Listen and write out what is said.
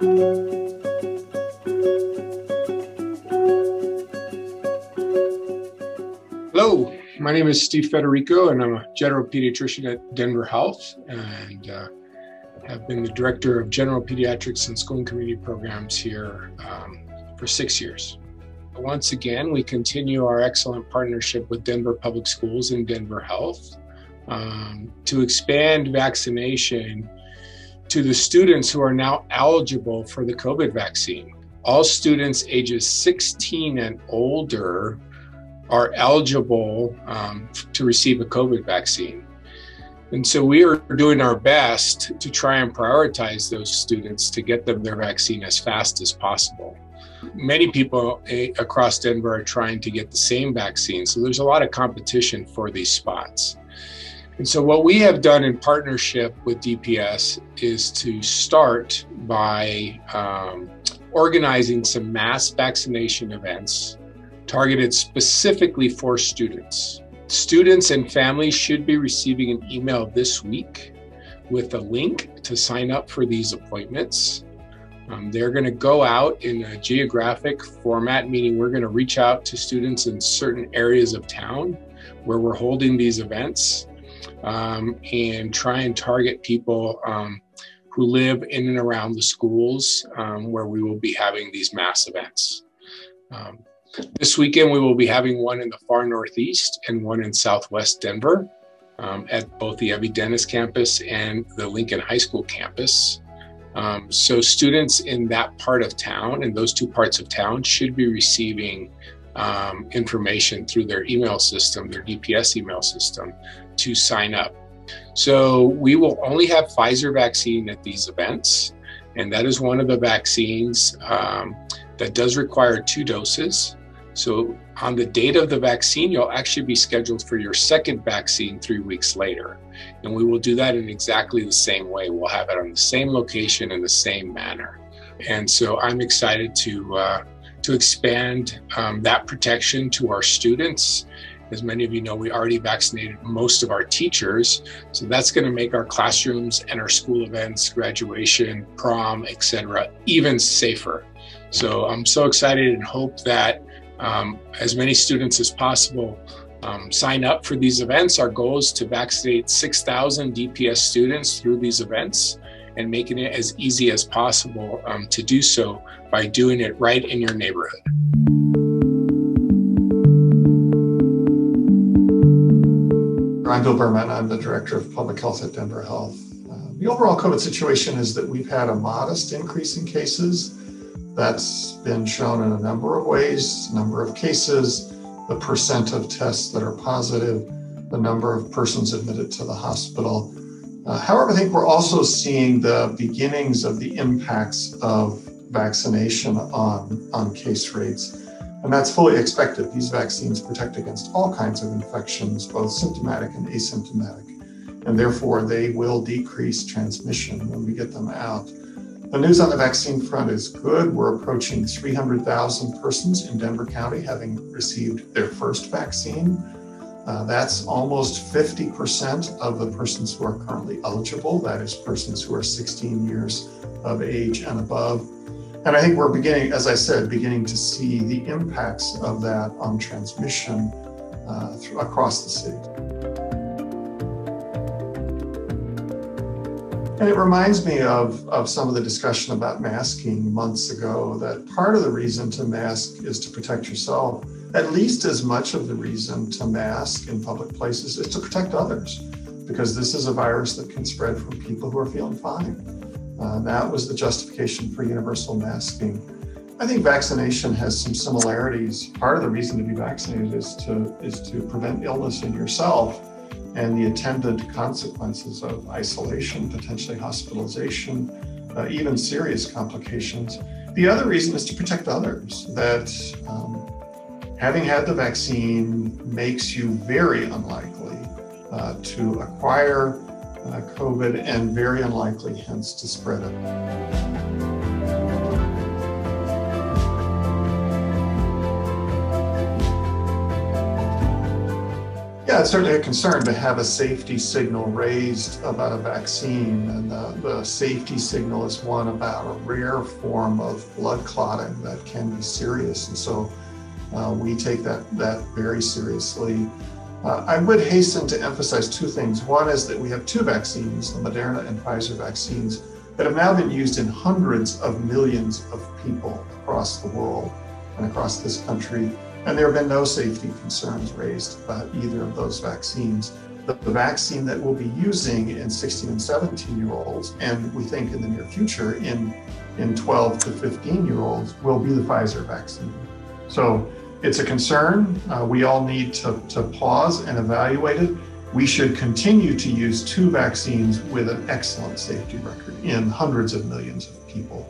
Hello, my name is Steve Federico, and I'm a general pediatrician at Denver Health, and uh, have been the director of general pediatrics and school and community programs here um, for six years. Once again, we continue our excellent partnership with Denver Public Schools and Denver Health um, to expand vaccination to the students who are now eligible for the COVID vaccine. All students ages 16 and older are eligible um, to receive a COVID vaccine. And so we are doing our best to try and prioritize those students to get them their vaccine as fast as possible. Many people eh, across Denver are trying to get the same vaccine, so there's a lot of competition for these spots. And so, what we have done in partnership with DPS is to start by um, organizing some mass vaccination events targeted specifically for students. Students and families should be receiving an email this week with a link to sign up for these appointments. Um, they're going to go out in a geographic format, meaning we're going to reach out to students in certain areas of town where we're holding these events um, and try and target people um, who live in and around the schools um, where we will be having these mass events. Um, this weekend, we will be having one in the far northeast and one in southwest Denver um, at both the Evie Dennis campus and the Lincoln High School campus. Um, so, students in that part of town, in those two parts of town, should be receiving um, information through their email system, their DPS email system, to sign up. So, we will only have Pfizer vaccine at these events, and that is one of the vaccines um, that does require two doses. So, on the date of the vaccine, you'll actually be scheduled for your second vaccine three weeks later. And we will do that in exactly the same way. We'll have it on the same location in the same manner. And so, I'm excited to, uh, to expand um, that protection to our students. As many of you know, we already vaccinated most of our teachers. So, that's going to make our classrooms and our school events, graduation, prom, etc., even safer. So, I'm so excited and hope that um, as many students as possible um, sign up for these events. Our goal is to vaccinate 6,000 DPS students through these events and making it as easy as possible um, to do so by doing it right in your neighborhood. I'm Bill Burman. I'm the Director of Public Health at Denver Health. Uh, the overall COVID situation is that we've had a modest increase in cases that's been shown in a number of ways, number of cases, the percent of tests that are positive, the number of persons admitted to the hospital. Uh, however, I think we're also seeing the beginnings of the impacts of vaccination on, on case rates. And that's fully expected. These vaccines protect against all kinds of infections, both symptomatic and asymptomatic. And therefore, they will decrease transmission when we get them out. The news on the vaccine front is good. We're approaching 300,000 persons in Denver County having received their first vaccine. Uh, that's almost 50% of the persons who are currently eligible. That is, persons who are 16 years of age and above. And I think we're beginning, as I said, beginning to see the impacts of that on transmission uh, across the city. And it reminds me of, of some of the discussion about masking months ago that part of the reason to mask is to protect yourself. At least as much of the reason to mask in public places is to protect others, because this is a virus that can spread from people who are feeling fine. Uh, that was the justification for universal masking. I think vaccination has some similarities. Part of the reason to be vaccinated is to, is to prevent illness in yourself and the attendant consequences of isolation, potentially hospitalization, uh, even serious complications. The other reason is to protect others, that um, having had the vaccine makes you very unlikely uh, to acquire uh, COVID and very unlikely, hence, to spread it. Yeah, it's certainly a concern to have a safety signal raised about a vaccine. And the, the, safety signal is one about a rare form of blood clotting that can be serious. And so uh, we take that, that very seriously. Uh, I would hasten to emphasize two things. One is that we have two vaccines, the Moderna and Pfizer vaccines, that have now been used in hundreds of millions of people across the world and across this country. And there have been no safety concerns raised about either of those vaccines. The, vaccine that we'll be using in 16 and 17 year olds, and we think in the near future in, in 12 to 15 year olds, will be the Pfizer vaccine. So it's a concern. Uh, we all need to, to pause and evaluate it. We should continue to use two vaccines with an excellent safety record in hundreds of millions of people.